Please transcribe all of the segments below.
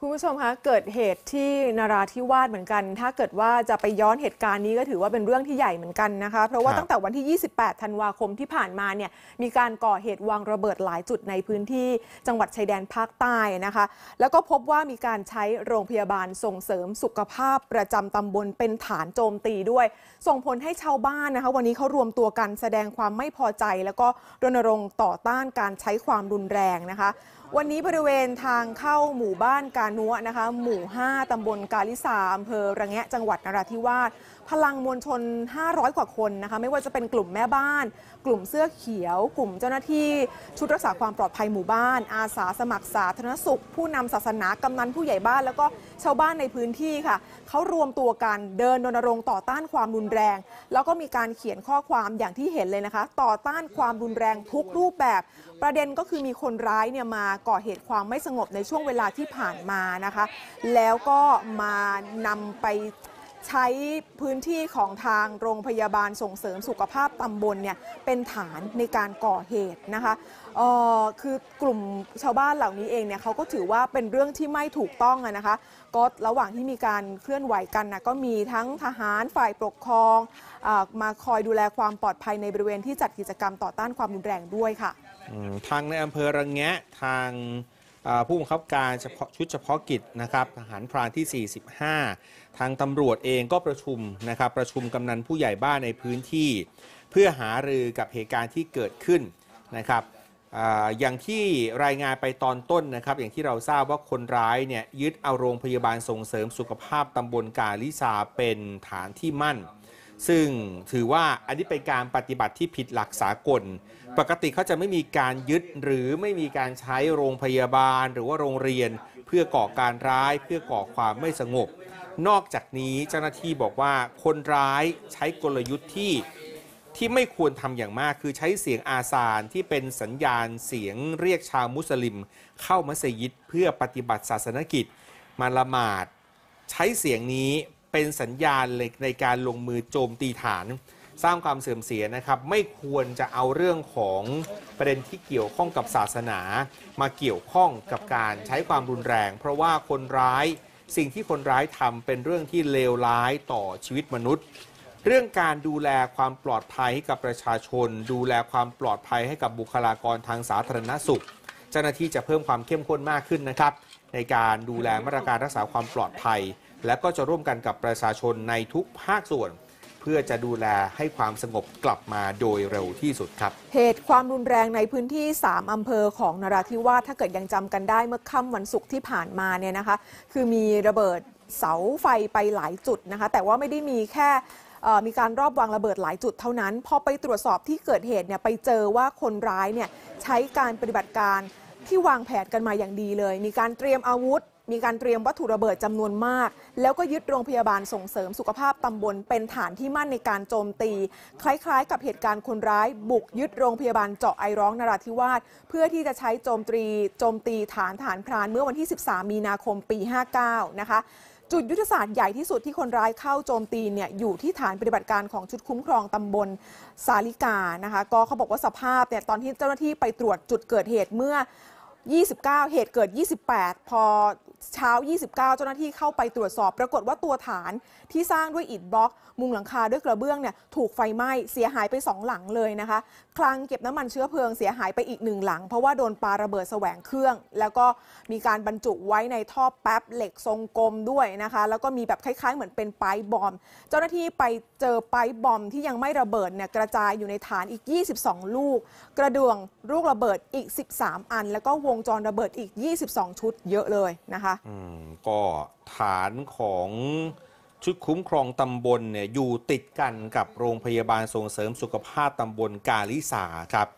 คุณผู้ชมคะเกิดเหตุที่นาราธิวาสเหมือนกัน ถ้าเกิดว่าจะไปย้อนเหตุการณ์นี้ก็ถือว่าเป็นเรื่องที่ใหญ่เหมือนกันนะคะ เพราะว่าครับตั้งแต่วันที่ 28 ธันวาคมที่ผ่านมาเนี่ยมีการก่อเหตุวางระเบิดหลายจุดในพื้นที่จังหวัดชายแดนภาคใต้นะคะ แล้วก็พบว่ามีการใช้โรงพยาบาลส่งเสริมสุขภาพประจำตำบลเป็นฐานโจมตีด้วย ส่งผลให้ชาวบ้านนะคะ วันนี้เขารวมตัวกันแสดงความไม่พอใจ แล้วก็รณรงค์ต่อต้านการใช้ความรุนแรงนะคะ วันนี้บริเวณทางเข้าหมู่บ้านกานัวนะคะ หมู่ 5 ตำบลกาลิสาอำเภอระแงะจังหวัดนราธิวาสพลังมวลชน 500 กว่าคนนะคะ ไม่ว่าจะเป็นกลุ่มแม่บ้าน กลุ่มเสื้อเขียว กลุ่มเจ้าหน้าที่ ชุดรักษาความปลอดภัยหมู่บ้าน อาสาสมัครสาธารณสุข ผู้นำศาสนากำนันผู้ใหญ่บ้าน แล้วก็ชาวบ้านในพื้นที่ค่ะเขารวมตัวกันเดินรณรงค์ต่อต้านความรุนแรง แล้วก็มีการเขียนข้อความอย่างที่เห็นเลยนะคะ ต่อต้านความรุนแรงทุกรูปแบบ ประเด็นก็คือมีคนร้ายเนี่ยมาก่อเหตุความไม่สงบในช่วงเวลาที่ผ่านมานะคะ แล้วก็มานำไปใช้พื้นที่ของทางโรงพยาบาลส่งเสริมสุขภาพตำบลเนี่ยเป็นฐานในการก่อเหตุนะคะออคือกลุ่มชาวบ้านเหล่านี้เองเนี่ยเขาก็ถือว่าเป็นเรื่องที่ไม่ถูกต้องนะคะ ก็ระหว่างที่มีการเคลื่อนไหวกันนะก็มีทั้งทหารฝ่ายปกครองอมาคอยดูแลความปลอดภัยในบริเวณที่จัดกิจกรรมต่อต้านความรุนแรงด้วยค่ะ ทางในอำเภอระแงะทางผู้บังคับการเฉพาะชุดเฉพาะกิจนะครับทหารพรานที่ 45 ทางตำรวจเองก็ประชุมนะครับประชุมกำนันผู้ใหญ่บ้านในพื้นที่ เพื่อหารือกับเหตุการณ์ที่เกิดขึ้นนะครับออย่างที่รายงานไปตอนต้นนะครับ อย่างที่เราทราบว่าคนร้ายเนี่ยยึดเอาโรงพยาบาลส่งเสริมสุขภาพตำบลกาลิซาเป็นฐานที่มั่น ซึ่งถือว่าอันนี้เป็นการปฏิบัติที่ผิดหลักสากล ปกติเขาจะไม่มีการยึดหรือไม่มีการใช้โรงพยาบาล หรือว่าโรงเรียน เพื่อก่อการร้ายเพื่อก่อความไม่สงบ นอกจากนี้เจ้าหน้าที่บอกว่าคนร้ายใช้กลยุทธ์ที่ที่ไม่ควรทำอย่างมากคือใช้เสียงอาซานที่เป็นสัญญาณเสียงเรียกชาวมุสลิม เข้ามัสยิดเพื่อปฏิบัติศาสนกิจ มาละหมาด ใช้เสียงนี้ เป็นสัญญาณเลยในการลงมือโจมตีฐาน สร้างความเสื่อมเสียนะครับ ไม่ควรจะเอาเรื่องของประเด็นที่เกี่ยวข้องกับศาสนา มาเกี่ยวข้องกับการใช้ความรุนแรง เพราะว่าคนร้ายสิ่งที่คนร้ายทำเป็นเรื่องที่เลวร้ายต่อชีวิตมนุษย์ เรื่องการดูแลความปลอดภัยให้กับประชาชน ดูแลความปลอดภัยให้กับบุคลากรทางสาธารณสุข เจ้าหน้าที่จะเพิ่มความเข้มข้นมากขึ้นนะครับ ในการดูแลมาตรการรักษาความปลอดภัย และก็จะร่วมกันกับประชาชนในทุกภาคส่วน เพื่อจะดูแลให้ความสงบกลับมาโดยเร็วที่สุดครับ เหตุความรุนแรงในพื้นที่ 3 อำเภอของนราธิวาสถ้าเกิดยังจำกันได้เมื่อค่ำวันศุกร์ที่ผ่านมาเนี่ยนะคะ คือมีระเบิดเสาไฟไปหลายจุดนะคะ แต่ว่าไม่ได้มีแค่มีการรอบวางระเบิดหลายจุดเท่านั้น พอไปตรวจสอบที่เกิดเหตุเนี่ยไปเจอว่าคนร้ายเนี่ยใช้การปฏิบัติการที่วางแผนกันมาอย่างดีเลย มีการเตรียมอาวุธ มีการเตรียมวัตถุระเบิดจำนวนมาก แล้วก็ยึดโรงพยาบาลส่งเสริมสุขภาพตำบลเป็นฐานที่มั่นในการโจมตี คล้ายๆ กับเหตุการณ์คนร้าย บุกยึดโรงพยาบาลเจาะไอร้องนราธิวาสเพื่อที่จะใช้โจมตีโจมตีฐานฐานพรานเมื่อวันที่ 13 มีนาคมปี 59 นะคะจุดยุทธศาสตร์ใหญ่ที่สุดที่คนร้ายเข้าโจมตีเนี่ยอยู่ที่ฐานปฏิบัติการของชุดคุ้มครองตำบลสาลิกานะคะ ก็เขาบอกว่าสภาพเนี่ยตอนที่เจ้าหน้าที่ไปตรวจจุดเกิดเหตุเมื่อ 29 เหตุเกิด 28 พอเช้า 29 เจ้าหน้าที่เข้าไปตรวจสอบ ปรากฏว่าตัวฐานที่สร้างด้วยอิฐบล็อก มุงหลังคาด้วยกระเบื้องเนี่ยถูกไฟไหม้เสียหายไป 2 หลังเลยนะคะ คลังเก็บน้ำมันเชื้อเพลิงเสียหายไปอีกหนึ่งหลัง เพราะว่าโดนปาระเบิดแสวงเครื่อง แล้วก็มีการบรรจุไว้ในท่อแป๊บเหล็กทรงกลมด้วยนะคะ แล้วก็มีแบบคล้ายๆ เหมือนเป็นไปบอม เจ้าหน้าที่ไปเจอไปบอมที่ยังไม่ระเบิดเนี่ยกระจายอยู่ในฐานอีก 22 ลูก กระดวงลูกระเบิดอีก 13 อัน แล้วก็วงจรระเบิดอีก 22 ชุดเยอะเลยนะคะอืมก็ฐานของชุดคุ้มครองตำบลเนี่ยอยู่ติดกันกับโรงพยาบาลส่งเสริมสุขภาพตำบลกาลิสาครับ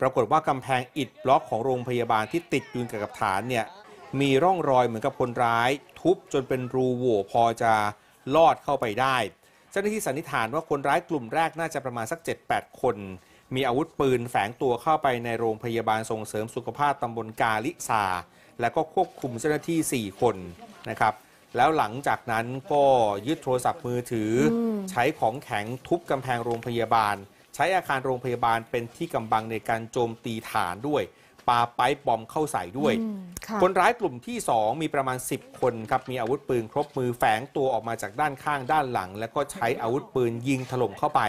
ปรากฏว่ากำแพงอิฐบล็อกของโรงพยาบาลที่ติดอยู่กับฐานเนี่ยมีร่องรอยเหมือนกับคนร้าย ทุบจนเป็นรูโหว่พอจะลอดเข้าไปได้ เจ้าหน้าที่สันนิษฐานว่าคนร้ายกลุ่มแรกน่าจะประมาณสัก 7-8 คน มีอาวุธปืนแฝงตัวเข้าไปในโรงพยาบาลส่งเสริมสุขภาพตำบลกาลิซา แล้วก็ควบคุมเจ้าหน้าที่ 4 คนนะครับ แล้วหลังจากนั้นก็ยึดโทรศัพท์มือถืออใช้ของแข็งทุบกำแพงโรงพยาบาล ใช้อาคารโรงพยาบาลเป็นที่กำบังในการโจมตีฐานด้วยปาไปป์บอมเข้าใส่ด้วยอืมค่ะคนร้ายกลุ่มที่ 2 มีประมาณ 10 คนครับ มีอาวุธปืนครบมือแฝงตัวออกมาจากด้านข้างด้านหลัง แล้วก็ใช้อาวุธปืนยิงถล่มเข้าไป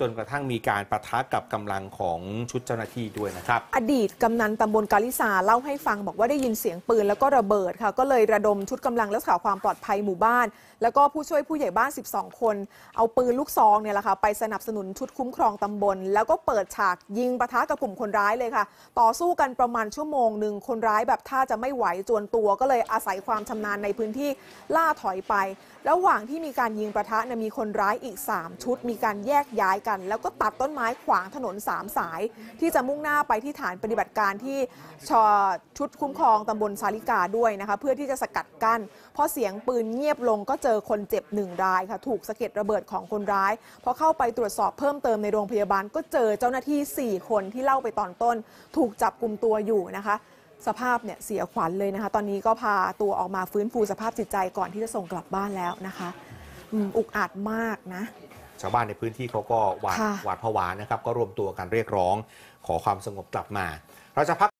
จนกระทั่งมีการประทะกับกำลังของชุดเจ้าหน้าที่ด้วยนะครับ อดีตกำนันตำบลกาลิซาเล่าให้ฟังบอกว่าได้ยินเสียงปืนแล้วก็ระเบิดค่ะก็เลยระดมชุดกำลังรักษาความปลอดภัยหมู่บ้าน แล้วก็ผู้ช่วยผู้ใหญ่บ้าน 12 คน เอาปืนลูกซองเนี่ยแหละค่ะไปสนับสนุนชุดคุ้มครองตำบล แล้วก็เปิดฉากยิงปะทะกับกลุ่มคนร้ายเลยค่ะ ต่อสู้กันประมาณชั่วโมงหนึ่งคนร้ายแบบท่าจะไม่ไหวจวนตัว ก็เลยอาศัยความชำนาญในพื้นที่ล่าถอยไป ระหว่างที่มีการยิงประทะเนี่ยมีคนร้ายอีก 3 ชุด มีการแยกย้ายกันแล้วก็ตัดต้นไม้ขวางถนน 3 สาย ที่จะมุ่งหน้าไปที่ฐานปฏิบัติการที่ชอชุดคุ้มครองตำบลสาลิกาด้วยนะคะ เพื่อที่จะสกัดกั้นพอเสียงปืนเงียบลงก็เจอคนเจ็บหนึ่งรายค่ะ ถูกสะเก็ดระเบิดของคนร้ายพอเข้าไปตรวจสอบเพิ่มเติมในโรงพยาบาล ก็เจอเจ้าหน้าที่ 4 คนที่เล่าไปตอนต้น ถูกจับกลุ่มตัวอยู่นะคะสภาพเนี่ยเสียขวัญเลยนะคะ ตอนนี้ก็พาตัวออกมาฟื้นฟูสภาพจิตใจก่อนที่จะส่งกลับบ้านแล้วนะคะ อุกอาจมากนะ ชาวบ้านในพื้นที่เขาก็หวาดค่ะหวาดผวานะครับ ก็รวมตัวกันเรียกร้อง ขอความสงบกลับมา เราจะพัก